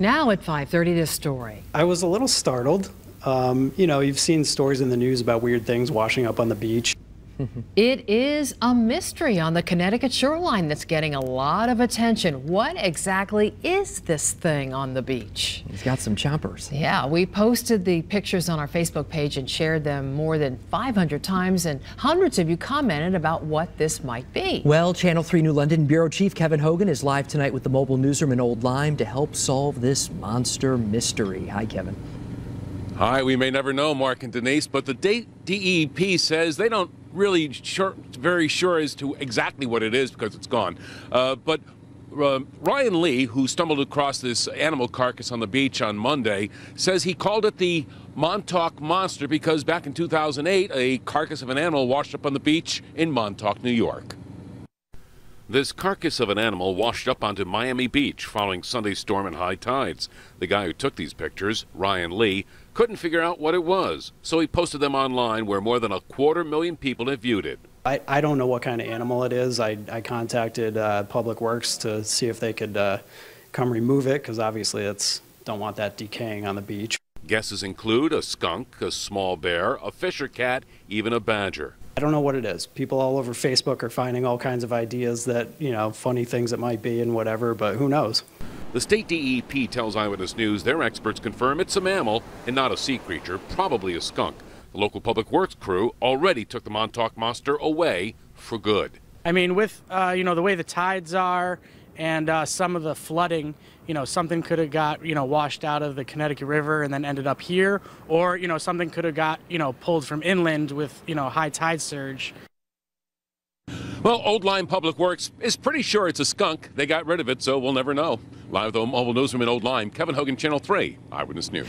Now at 5:30, this story. I was a little startled. Um, you know, you've seen stories in the news about weird things washing up on the beach. It is a mystery on the Connecticut shoreline that's getting a lot of attention. What exactly is this thing on the beach? He's got some choppers. Yeah, we posted the pictures on our Facebook page and shared them more than 500 times, and hundreds of you commented about what this might be. Well, Channel 3 New London Bureau Chief Kevin Hogan is live tonight with the mobile newsroom in Old Lyme to help solve this monster mystery. Hi, Kevin. Hi, we may never know, Mark and Denise, but the DEP says they don't really sure, very sure as to exactly what it is because it's gone. Uh, but uh, Ryan Lee, who stumbled across this animal carcass on the beach on Monday, says he called it the Montauk Monster because back in 2008, a carcass of an animal washed up on the beach in Montauk, New York. This carcass of an animal washed up onto Miami Beach following Sunday's storm and high tides. The guy who took these pictures, Ryan Lee, couldn't figure out what it was, so he posted them online where more than a quarter million people have viewed it. I, I don't know what kind of animal it is. I, I contacted uh, Public Works to see if they could uh, come remove it because obviously it's don't want that decaying on the beach. Guesses include a skunk, a small bear, a fisher cat, even a badger. I don't know what it is. People all over Facebook are finding all kinds of ideas that, you know, funny things it might be and whatever, but who knows? The state DEP tells Eyewitness News their experts confirm it's a mammal and not a sea creature, probably a skunk. The local public works crew already took the Montauk monster away for good. I mean, with uh, you know the way the tides are and uh, some of the flooding, you know, something could have got you know washed out of the Connecticut River and then ended up here, or you know something could have got you know pulled from inland with you know high tide surge. Well, Old Lyme Public Works is pretty sure it's a skunk. They got rid of it, so we'll never know. Live the mobile newsroom in Old Lyme, Kevin Hogan, Channel 3, Eyewitness News.